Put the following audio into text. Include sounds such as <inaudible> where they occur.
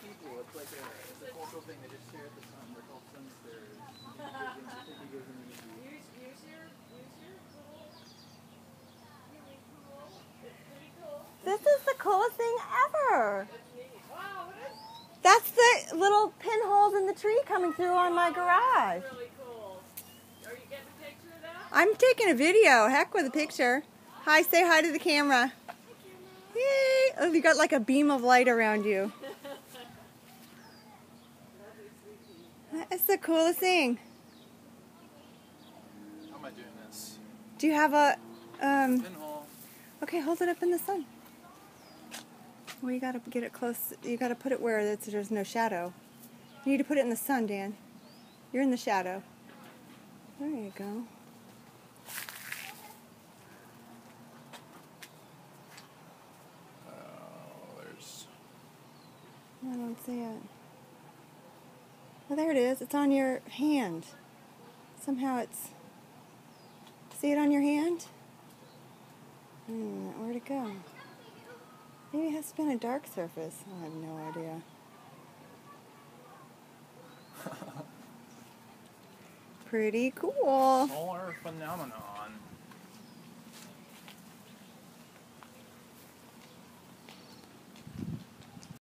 there's there's people. It's like a it's a cultural thing. They just stare at the sun. They're called sun starers. <laughs> It goes in the easy. Use, use your, use your cool. Really cool. It's pretty cool. This is the coolest thing ever. Wow, That's the little pinholes in the tree coming through on my garage. really cool? Are you getting a picture of that? I'm taking a video. Heck with a picture. Hi, say hi to the camera. Yay! Oh, you got like a beam of light around you. Is the coolest thing. How am I doing this? Do you have a um Pinhole. okay, hold it up in the sun. Well, you gotta get it close. You gotta put it where it's, there's no shadow. You need to put it in the sun, Dan. You're in the shadow. There you go. Oh, there's. I don't see it. Oh, there it is. It's on your hand. Somehow it's. See it on your hand? Hmm, where'd it go? Maybe it has to be on a dark surface. I have no idea. <laughs> Pretty cool. Solar phenomenon.